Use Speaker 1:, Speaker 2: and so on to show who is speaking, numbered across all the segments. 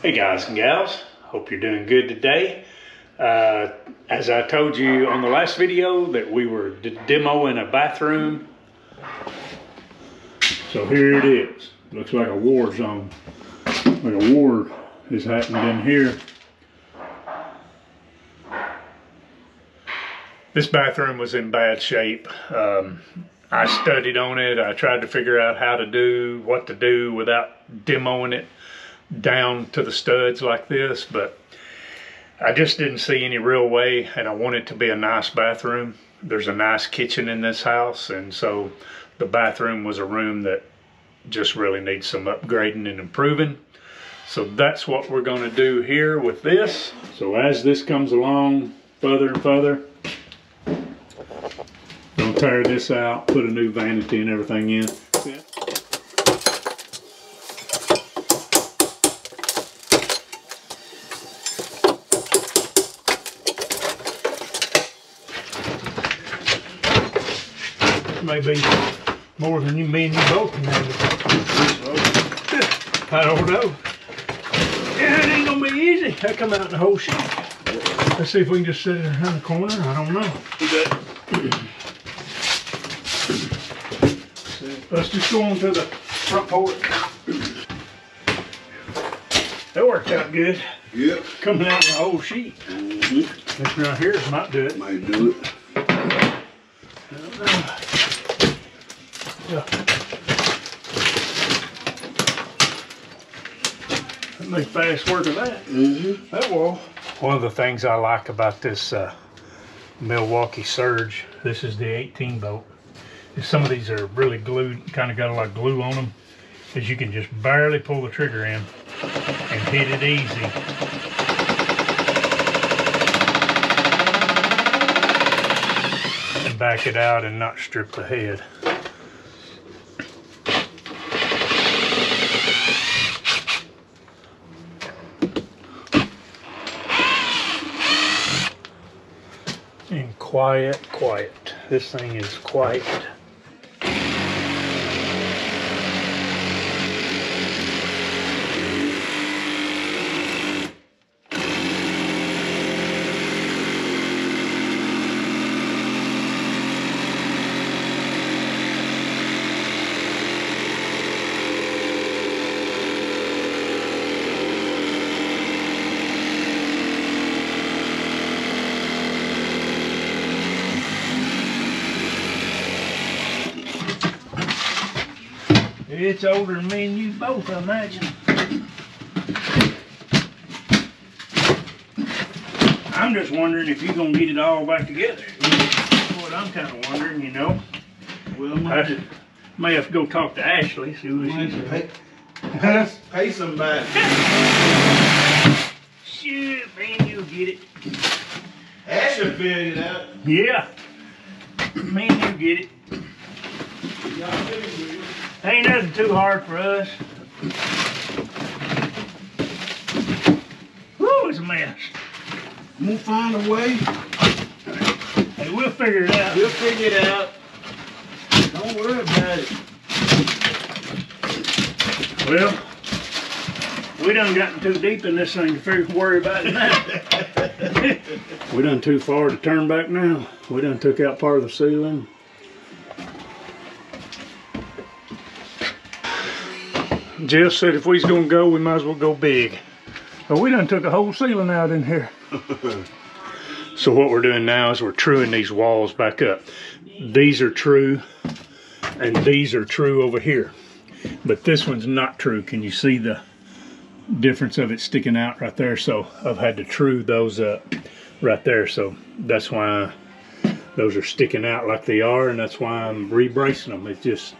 Speaker 1: Hey guys and gals, hope you're doing good today. Uh, as I told you on the last video that we were demoing a bathroom. So here it is. Looks like a war zone. Like a war is happening in here. This bathroom was in bad shape. Um, I studied on it. I tried to figure out how to do what to do without demoing it down to the studs like this, but I just didn't see any real way, and I want it to be a nice bathroom. There's a nice kitchen in this house, and so the bathroom was a room that just really needs some upgrading and improving. So that's what we're to do here with this. So as this comes along further and further, gonna tear this out, put a new vanity and everything in. Maybe more than you, me and you both can handle. I don't know. Yeah, it ain't gonna be easy. I come out in the whole sheet. Let's see if we can just set it around the corner. I don't know. Let's just go on to the front porch. That worked out good.
Speaker 2: Yep.
Speaker 1: Coming out in the whole sheet. This right here might do it.
Speaker 2: Might do it.
Speaker 1: Yeah. That make fast work of that.
Speaker 2: Mm-hmm.
Speaker 1: That wall. One of the things I like about this uh, Milwaukee Surge, this is the 18 volt. is some of these are really glued, kind of got a lot of glue on them, is you can just barely pull the trigger in and hit it easy. And back it out and not strip the head. And quiet, quiet. This thing is quiet. It's older than me and you both, I imagine. I'm just wondering if you're gonna get it all back together. That's what I'm kind of wondering, you know.
Speaker 2: Well,
Speaker 1: I
Speaker 2: might,
Speaker 1: should, may have to go talk to Ashley, see what
Speaker 2: might
Speaker 1: she
Speaker 2: pay,
Speaker 1: says.
Speaker 2: pay, pay somebody.
Speaker 1: Shoot, man, you'll get it.
Speaker 2: Ashley figured it out.
Speaker 1: Yeah. Man, you get it.
Speaker 2: Y'all figured it.
Speaker 1: Ain't nothing too hard for us. Woo, it's a mess.
Speaker 2: I'm gonna find a way.
Speaker 1: Hey, we'll figure it out.
Speaker 2: We'll figure it out. Don't worry about it.
Speaker 1: Well, we done gotten too deep in this thing to figure, worry about it now. we done too far to turn back now. We done took out part of the ceiling. Jeff said if we's gonna go, we might as well go big. But we done took a whole ceiling out in here. so what we're doing now is we're truing these walls back up. These are true, and these are true over here. But this one's not true. Can you see the difference of it sticking out right there? So I've had to true those up right there. So that's why those are sticking out like they are, and that's why I'm rebracing them. It's just,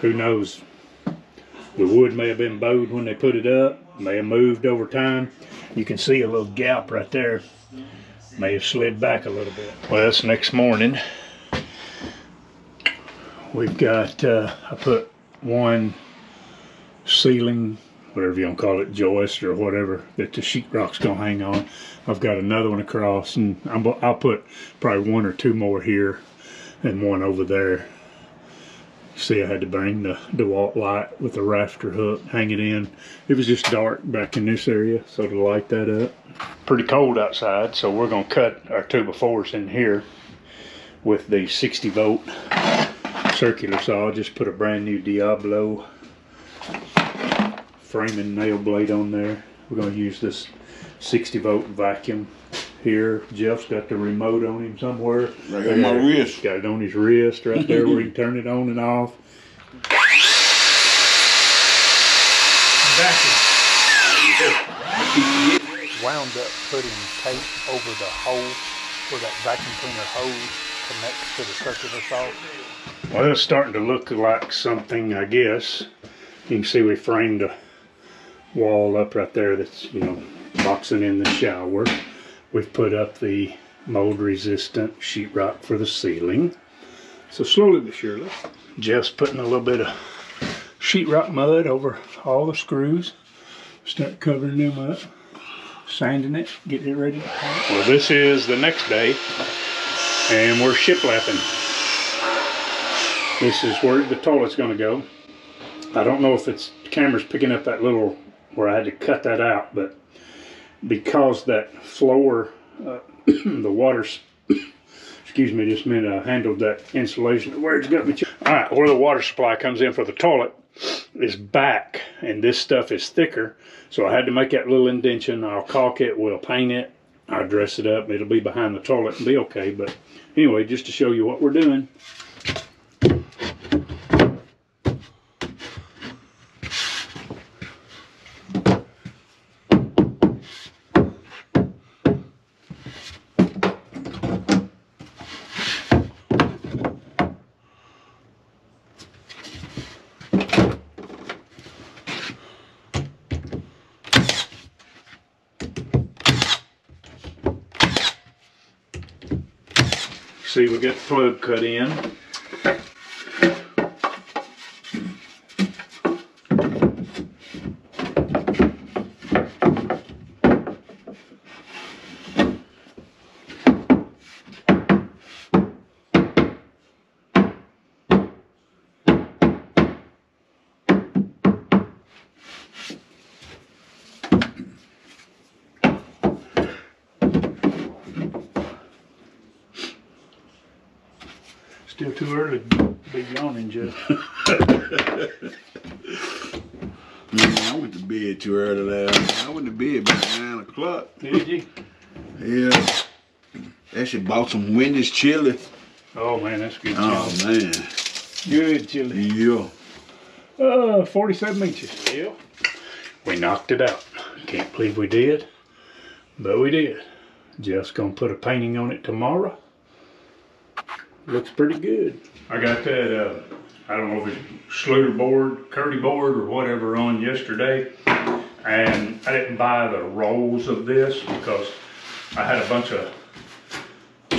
Speaker 1: who knows, the wood may have been bowed when they put it up, may have moved over time. You can see a little gap right there. May have slid back a little bit. Well, it's next morning. We've got, uh, I put one ceiling, whatever you want to call it, joist or whatever, that the sheetrock's gonna hang on. I've got another one across, and I'm, I'll put probably one or two more here and one over there See, I had to bring the DeWalt light with the rafter hook, hang it in. It was just dark back in this area, so to light that up. Pretty cold outside, so we're gonna cut our two by fours in here with the 60 volt circular saw. Just put a brand new Diablo framing nail blade on there. We're gonna use this 60 volt vacuum here. Jeff's got the remote on him somewhere.
Speaker 2: Right on my wrist.
Speaker 1: Got it on his wrist right there where he can turn it on and off. Vacuum. Wound up putting tape over the hole where that vacuum cleaner hose connects to the circular saw. Well, it's starting to look like something, I guess. You can see we framed a wall up right there that's, you know, boxing in the shower. We've put up the mold resistant sheetrock for the ceiling. So slowly but surely, Jeff's putting a little bit of sheetrock mud over all the screws. Start covering them up, sanding it, getting it ready. Well, this is the next day, and we're shiplapping. This is where the toilet's going to go. I don't know if it's the camera's picking up that little where I had to cut that out, but because that floor, uh, the water, excuse me just a minute, I handled that insulation. Where it's got me. All right, where the water supply comes in for the toilet is back, and this stuff is thicker. So I had to make that little indentation. I'll caulk it, we'll paint it, I'll dress it up. It'll be behind the toilet and be okay. But anyway, just to show you what we're doing. See, we got the plug cut in. Still too early to be yawning, Jeff.
Speaker 2: Man, I went to bed too early last night. I went to bed about nine o'clock.
Speaker 1: Did you?
Speaker 2: Yeah. That Actually bought some Wendy's chili.
Speaker 1: Oh man, that's good.
Speaker 2: Oh
Speaker 1: chili.
Speaker 2: man.
Speaker 1: Good chili.
Speaker 2: Yeah.
Speaker 1: Uh, 47 inches. Yeah. We knocked it out. Can't believe we did, but we did. Jeff's gonna put a painting on it tomorrow. Looks pretty good. I got that, uh, I don't know if it's Schluter board, Kerdi board, or whatever on yesterday. And I didn't buy the rolls of this because I had a bunch of,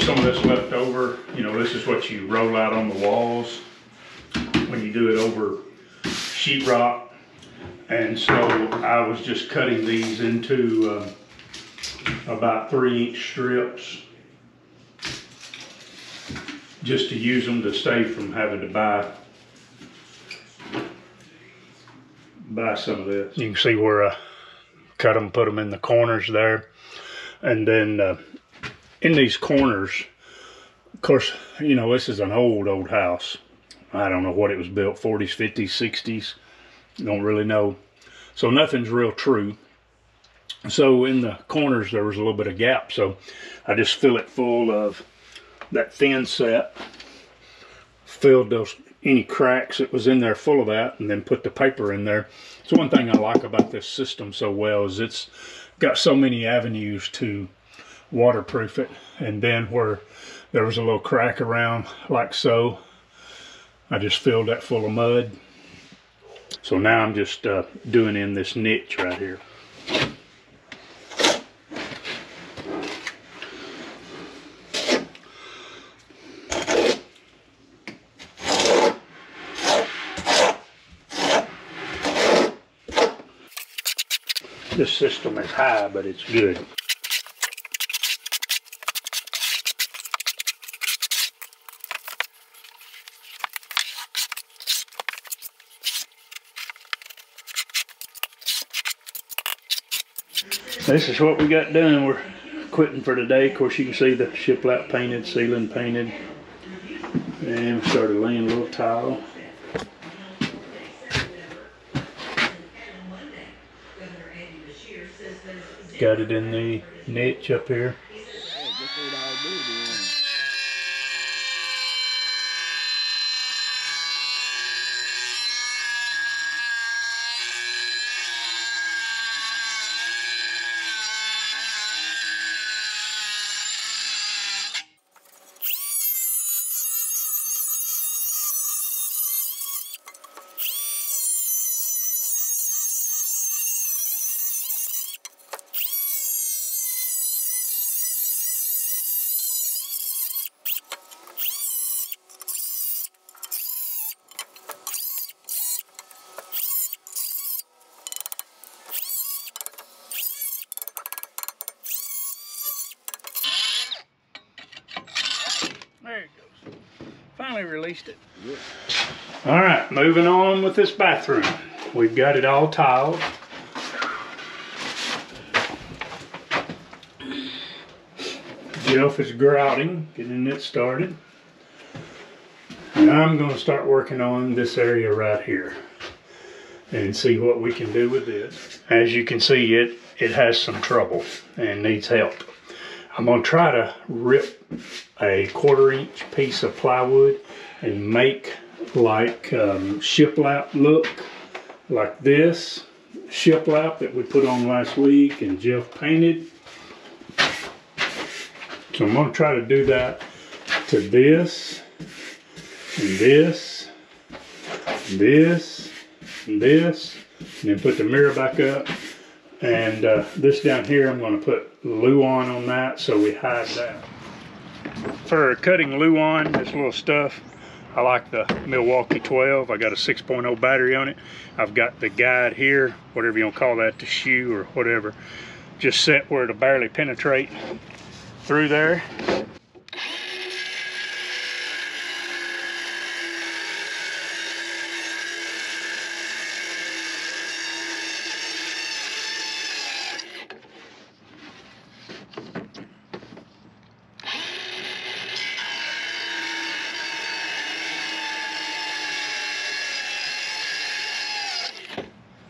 Speaker 1: some of this left over. You know, this is what you roll out on the walls when you do it over sheetrock. And so I was just cutting these into um, about three inch strips just to use them to stay from having to buy buy some of this. You can see where I cut them, put them in the corners there. And then uh, in these corners, of course, you know, this is an old, old house. I don't know what it was built, 40s, 50s, 60s. Don't really know. So nothing's real true. So in the corners, there was a little bit of gap. So I just fill it full of that thin set. Filled those any cracks that was in there full of that and then put the paper in there. It's one thing I like about this system so well is it's got so many avenues to waterproof it. And then where there was a little crack around like so, I just filled that full of mud. So now I'm just uh, doing in this niche right here. This system is high, but it's good. This is what we got done. We're quitting for today. Of course, you can see the shiplap painted, ceiling painted, and we started laying a little tile. Got it in the niche up here. There it goes. It. All right, moving on with this bathroom. We've got it all tiled. Jeff is grouting, getting it started. And I'm gonna start working on this area right here and see what we can do with this. As you can see, it, it has some trouble and needs help. I'm gonna try to rip a quarter inch piece of plywood and make like um, shiplap look like this shiplap that we put on last week and Jeff painted. So I'm gonna try to do that to this and this, and this, and this, and then put the mirror back up. And uh, this down here, I'm gonna put Luan on that so we hide that. For cutting Luan, this little stuff, I like the Milwaukee 12. I got a 6.0 battery on it. I've got the guide here, whatever you want to call that, the shoe or whatever, just set where it'll barely penetrate through there.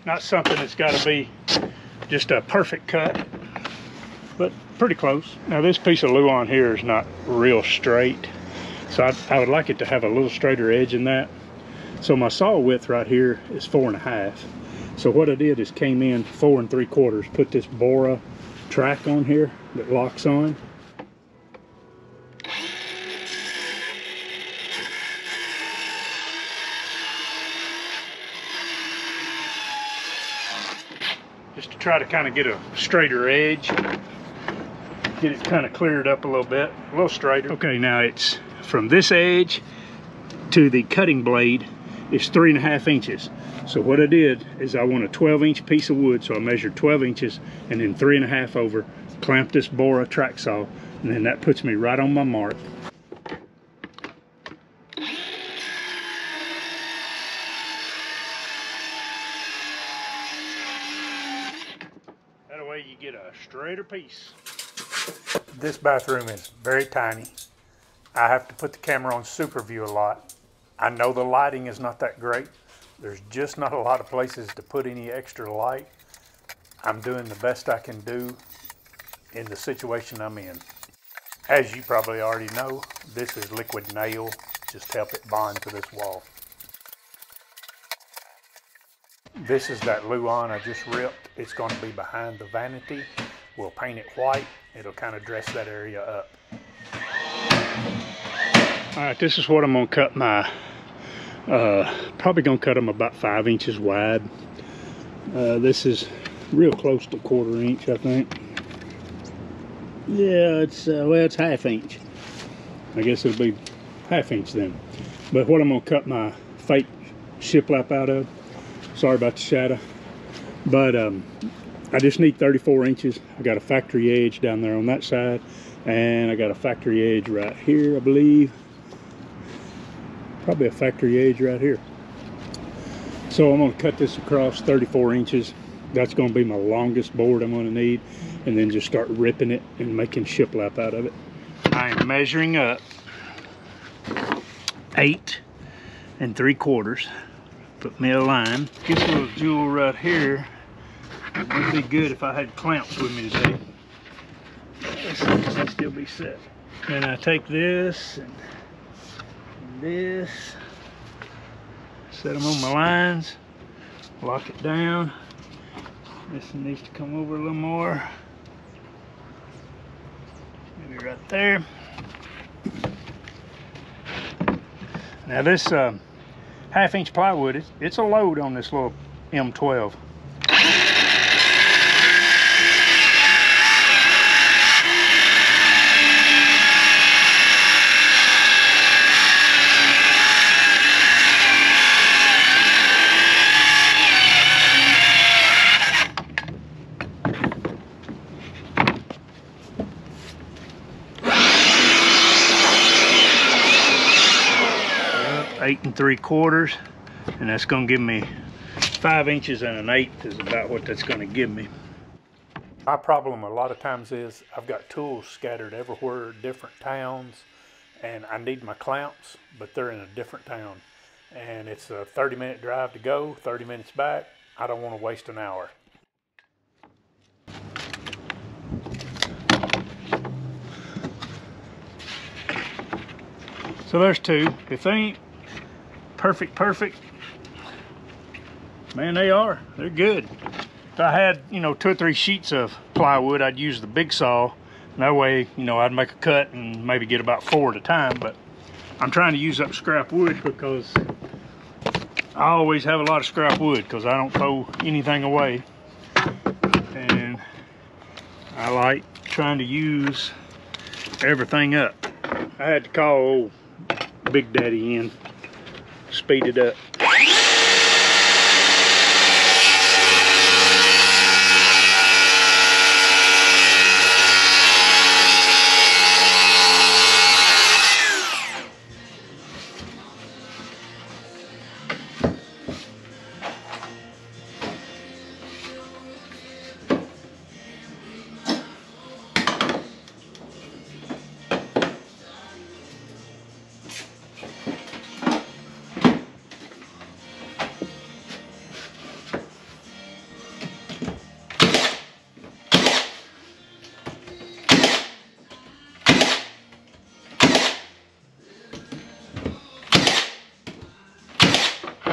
Speaker 1: Not something that's got to be just a perfect cut, but pretty close. Now this piece of Luan here is not real straight, so I, I would like it to have a little straighter edge in that. So my saw width right here is four and a half. So what I did is came in four and three quarters, put this Bora track on here that locks on. Try to kind of get a straighter edge. Get it kind of cleared up a little bit a little straighter. Okay now it's from this edge to the cutting blade is three and a half inches. So what I did is I want a 12 inch piece of wood so I measured 12 inches and then three and a half over clamped this Bora track saw and then that puts me right on my mark That way you get piece. This bathroom is very tiny. I have to put the camera on super view a lot. I know the lighting is not that great. There's just not a lot of places to put any extra light. I'm doing the best I can do in the situation I'm in. As you probably already know, this is liquid nail, just help it bond to this wall. This is that Luan I just ripped. It's going to be behind the vanity. We'll paint it white. It'll kind of dress that area up. All right, this is what I'm to cut my, uh, probably to cut them about five inches wide. Uh, this is real close to quarter inch, I think. Yeah, it's, uh, well, it's half inch. I guess it'll be half inch then. But what I'm to cut my fake shiplap out of, sorry about the shadow but um, I just need 34 inches I got a factory edge down there on that side and I got a factory edge right here I believe probably a factory edge right here so I'm to cut this across 34 inches That's going to be my longest board I'm to need. And then just start ripping it and making shiplap out of it. I am measuring up eight and three quarters. Put me a line. This little jewel right here would be good if I had clamps with me today. They still be set. Then I take this and this, set them on my lines, lock it down. This one needs to come over a little more. Maybe right there. Now this uh, half inch plywood, it's, it's a load on this little M12. Eight and three quarters and that's going to give me five inches and an eighth is about what that's going to give me. My problem a lot of times is i've got tools scattered everywhere different towns and i need my clamps but they're in a different town. And it's a 30 minute drive to go 30 minutes back. I don't want to waste an hour. So there's two. If they ain't perfect, perfect. Man, they are. They're good. If I had, you know, two or three sheets of plywood, I'd use the big saw. that way, you know, I'd make a cut and maybe get about four at a time. But I'm trying to use up scrap wood because I always have a lot of scrap wood because I don't throw anything away. And I like trying to use everything up. I had to call old Big Daddy in speed it up.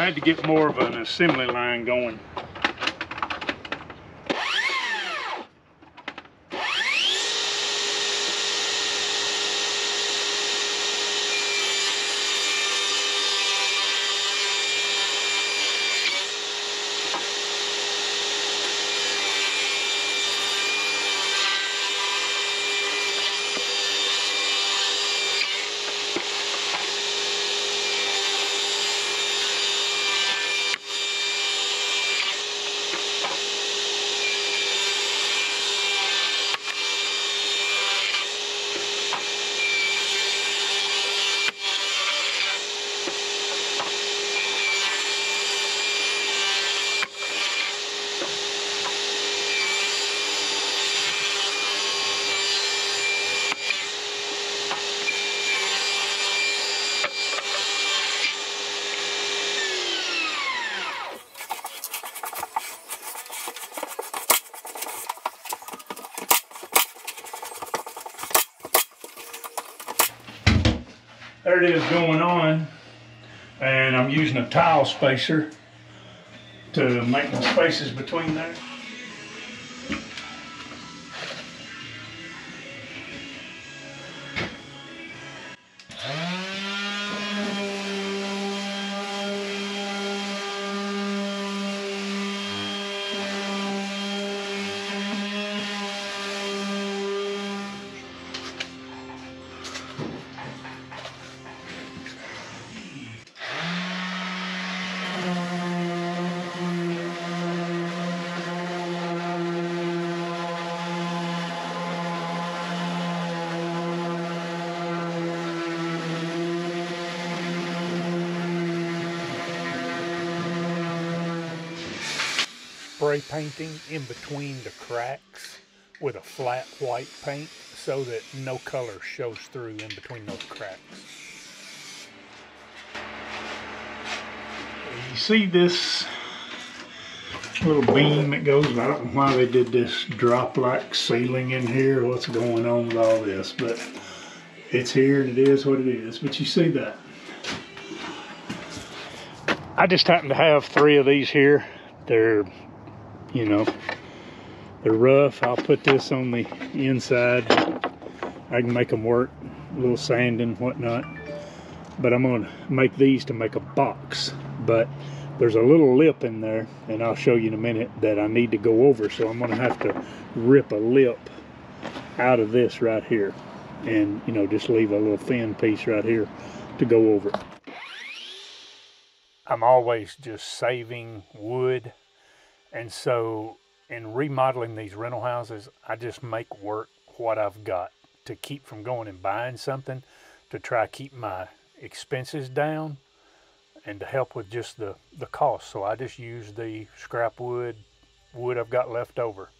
Speaker 1: I had to get more of an assembly line going. there it is going on and I'm using a tile spacer to make the spaces between there. Spray painting in between the cracks with a flat white paint so that no color shows through in between those cracks. You see this little beam that goes, I don't know why they did this drop-like ceiling in here, what's going on with all this, but it's here and it is what it is, but you see that. I just happen to have three of these here. They're, you know, they're rough. I'll put this on the inside. I can make them work, a little sanding, and whatnot. But I'm gonna make these to make a box. But there's a little lip in there, and I'll show you in a minute that I need to go over. So I'm gonna have to rip a lip out of this right here. And, you know, just leave a little thin piece right here to go over. I'm always just saving wood. And so in remodeling these rental houses, I just make work what I've got to keep from going and buying something to try to keep my expenses down and to help with just the, the cost. So I just use the scrap wood, wood I've got left over.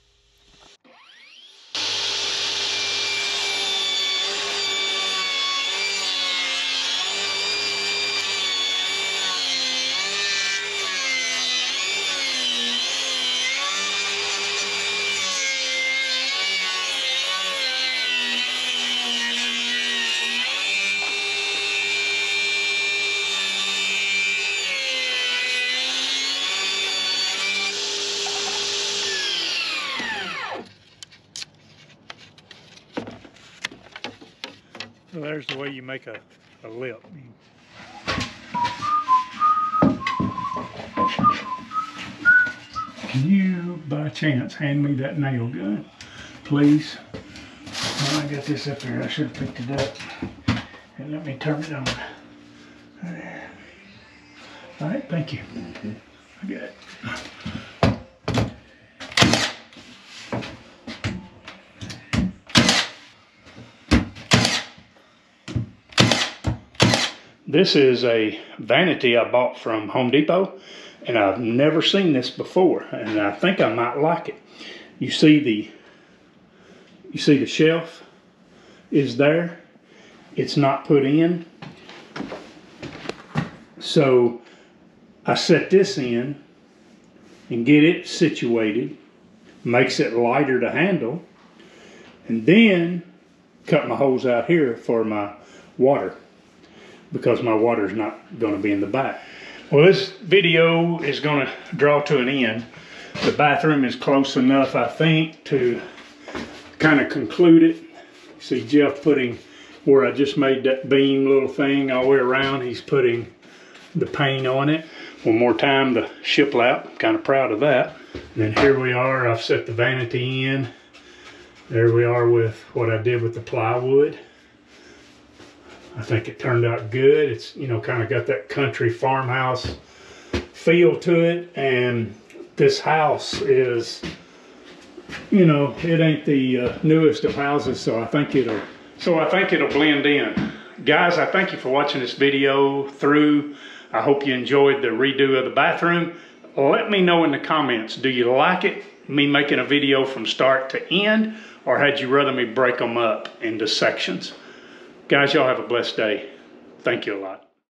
Speaker 1: There's the way you make a, a lip. Can you, by chance, hand me that nail gun, please? Well, I got this up here. I should have picked it up. And let me turn it on. All right, thank you. I got it. This is a vanity I bought from Home Depot and I've never seen this before and I think I might like it. You see the you see the shelf is there. It's not put in. So I set this in and get it situated. Makes it lighter to handle. And then cut my holes out here for my water because my water is not going to be in the back. Well, this video is going to draw to an end. The bathroom is close enough, I think, to kind of conclude it. See Jeff putting where I just made that beam little thing all the way around. He's putting the paint on it. One more time, the shiplap. Kind of proud of that. And then here we are. I've set the vanity in. There we are with what I did with the plywood. I think it turned out good. It's, you know, kind of got that country farmhouse feel to it. And this house is, you know, it ain't the uh, newest of houses, so I think it'll, so I think it'll blend in. Guys, I thank you for watching this video through. I hope you enjoyed the redo of the bathroom. Let me know in the comments, do you like it, me making a video from start to end, or had you rather me break them up into sections? Guys, y'all have a blessed day. Thank you a lot.